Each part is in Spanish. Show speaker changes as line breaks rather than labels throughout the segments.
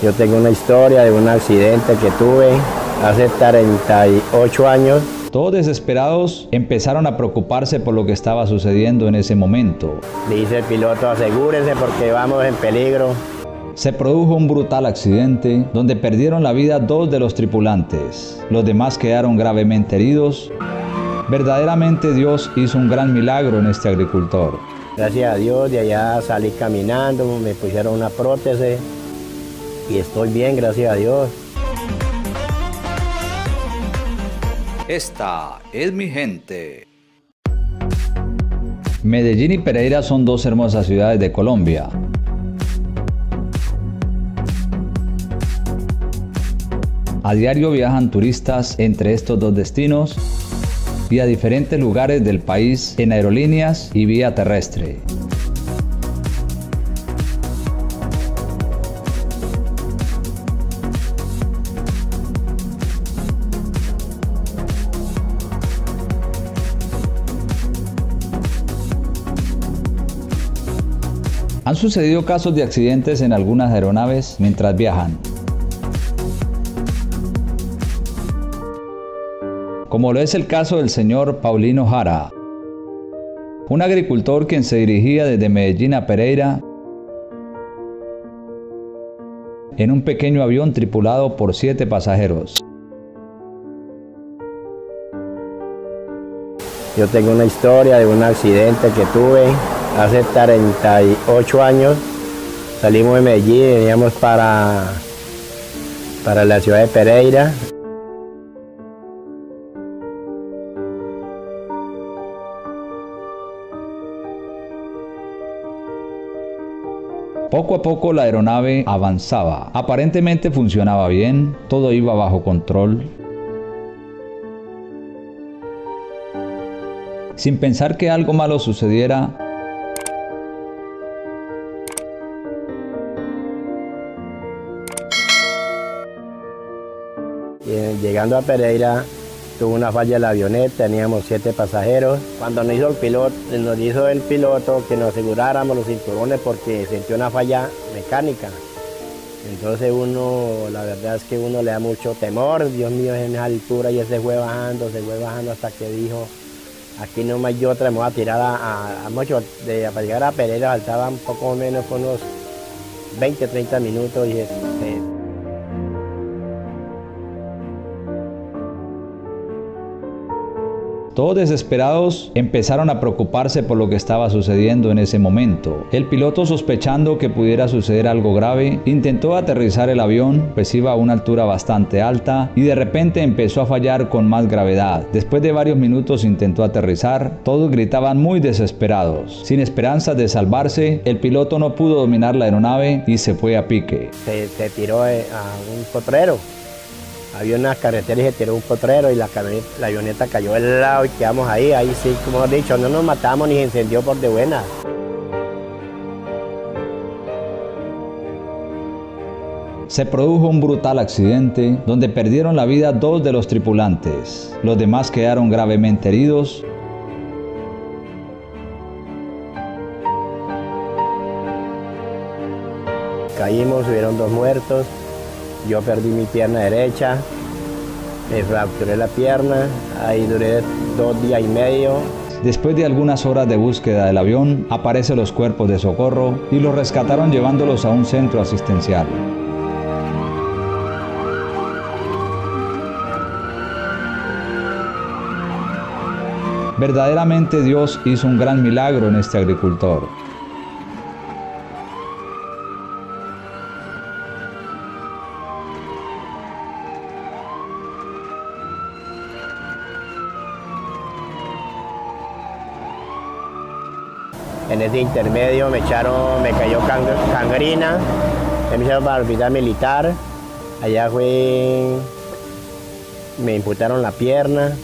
Yo tengo una historia de un accidente que tuve hace 38 años.
Todos desesperados empezaron a preocuparse por lo que estaba sucediendo en ese momento.
Dice el piloto, asegúrense porque vamos en peligro.
Se produjo un brutal accidente donde perdieron la vida dos de los tripulantes. Los demás quedaron gravemente heridos. Verdaderamente Dios hizo un gran milagro en este agricultor.
Gracias a Dios, de allá salí caminando, me pusieron una prótesis y estoy bien, gracias a Dios.
Esta es mi gente. Medellín y Pereira son dos hermosas ciudades de Colombia. A diario viajan turistas entre estos dos destinos y a diferentes lugares del país en aerolíneas y vía terrestre. Sucedido casos de accidentes en algunas aeronaves mientras viajan. Como lo es el caso del señor Paulino Jara, un agricultor quien se dirigía desde Medellín a Pereira en un pequeño avión tripulado por siete pasajeros.
Yo tengo una historia de un accidente que tuve hace 38 años. Salimos de Medellín y veníamos para, para la ciudad de Pereira.
Poco a poco la aeronave avanzaba. Aparentemente funcionaba bien, todo iba bajo control. Sin pensar que algo malo sucediera,
Llegando a Pereira, tuvo una falla la avioneta, teníamos siete pasajeros. Cuando nos hizo el piloto, nos hizo el piloto que nos aseguráramos los cinturones porque sintió una falla mecánica. Entonces uno, la verdad es que uno le da mucho temor, Dios mío, en esa altura y se fue bajando, se fue bajando hasta que dijo, aquí no más yo otra, me voy a tirar a, mucho, de, para llegar a Pereira faltaban poco menos unos 20, 30 minutos y este,
Todos desesperados empezaron a preocuparse por lo que estaba sucediendo en ese momento. El piloto sospechando que pudiera suceder algo grave, intentó aterrizar el avión, pues iba a una altura bastante alta y de repente empezó a fallar con más gravedad. Después de varios minutos intentó aterrizar, todos gritaban muy desesperados. Sin esperanzas de salvarse, el piloto no pudo dominar la aeronave y se fue a pique.
Se, tiró eh, a un potrero había una carretera y se tiró un potrero y la, la avioneta cayó al lado y quedamos ahí, ahí sí, como he dicho, no nos matamos ni se encendió por de buena.
Se produjo un brutal accidente donde perdieron la vida dos de los tripulantes. Los demás quedaron gravemente heridos.
Caímos, hubieron dos muertos, yo perdí mi pierna derecha, me fracturé la pierna, ahí duré dos días y medio.
Después de algunas horas de búsqueda del avión, aparecen los cuerpos de socorro y los rescataron llevándolos a un centro asistencial. Verdaderamente Dios hizo un gran milagro en este agricultor.
En ese intermedio me echaron, me cayó cangrina, me echaron para el militar, allá fue, me imputaron la pierna.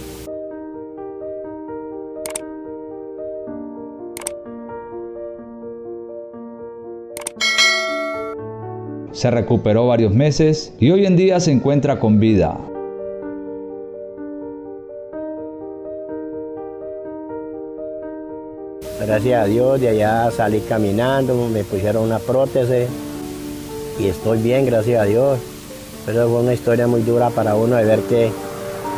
Se recuperó varios meses y hoy en día se encuentra con vida.
Gracias a Dios, de allá salí caminando, me pusieron una prótesis y estoy bien, gracias a Dios. Pero fue una historia muy dura para uno de ver que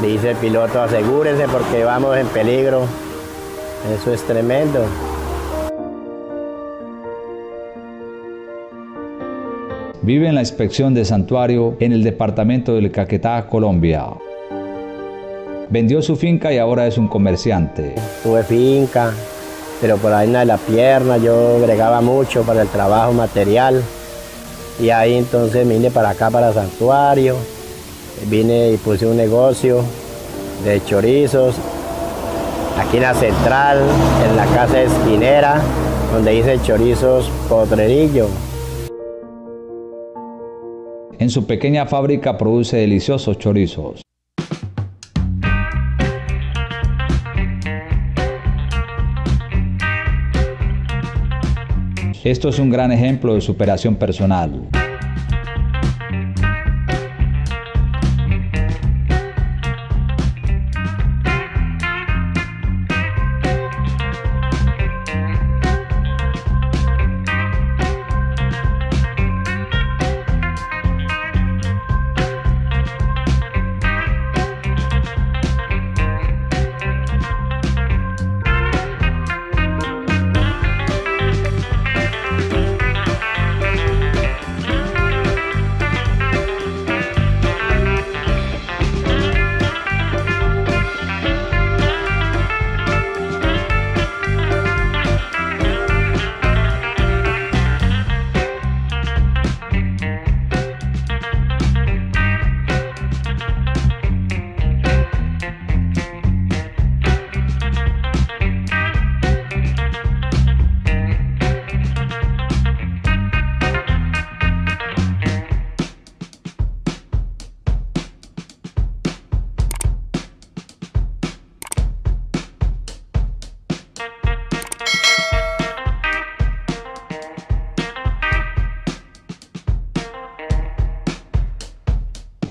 le dice el piloto, asegúrese porque vamos en peligro. Eso es tremendo.
Vive en la inspección de santuario en el departamento del Caquetá, Colombia. Vendió su finca y ahora es un comerciante.
Tuve finca, pero por ahí de la pierna yo agregaba mucho para el trabajo material. Y ahí entonces vine para acá, para Santuario. Vine y puse un negocio de chorizos. Aquí en la central, en la casa esquinera, donde hice chorizos potrerillo.
En su pequeña fábrica produce deliciosos chorizos. Esto es un gran ejemplo de superación personal.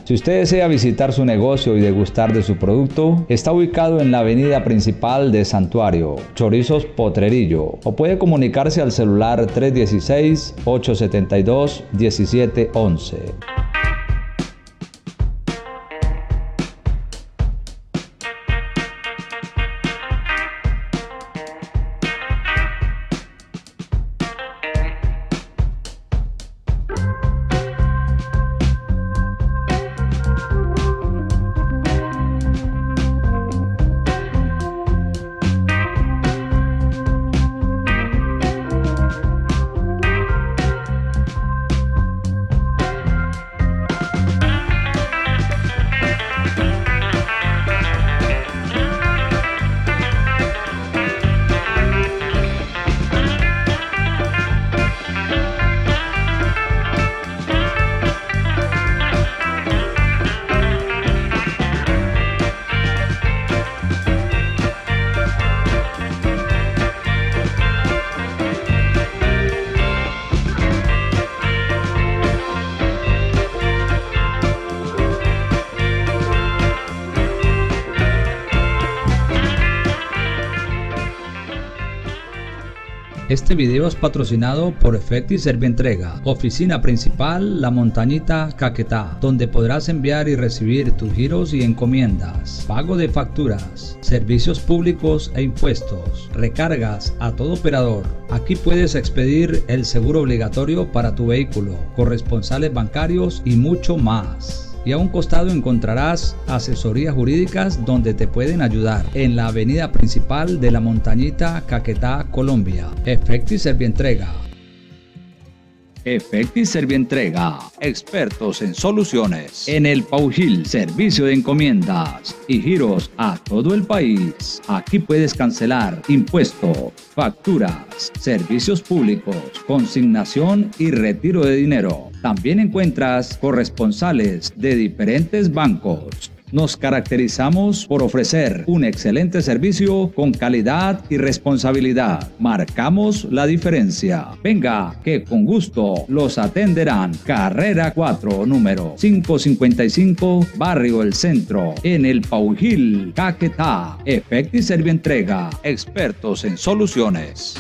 Si usted desea visitar su negocio y degustar de su producto, está ubicado en la avenida principal de Santuario, Chorizos Potrerillo, o puede comunicarse al celular 316-872-1711. Este video es patrocinado por Efecti Servientrega, oficina principal La Montañita Caquetá, donde podrás enviar y recibir tus giros y encomiendas, pago de facturas, servicios públicos e impuestos, recargas a todo operador. Aquí puedes expedir el seguro obligatorio para tu vehículo, corresponsales bancarios y mucho más y a un costado encontrarás asesorías jurídicas donde te pueden ayudar en la avenida principal de la montañita Caquetá, Colombia. Efecti Servientrega. Efecti Servientrega, expertos en soluciones en el Paujil, servicio de encomiendas y giros a todo el país. Aquí puedes cancelar impuestos, facturas, servicios públicos, consignación y retiro de dinero también encuentras corresponsales de diferentes bancos. Nos caracterizamos por ofrecer un excelente servicio con calidad y responsabilidad. Marcamos la diferencia. Venga, que con gusto los atenderán. Carrera 4, número 555, Barrio El Centro, en el Paujil, Caquetá. Efecto y Servientrega, expertos en soluciones.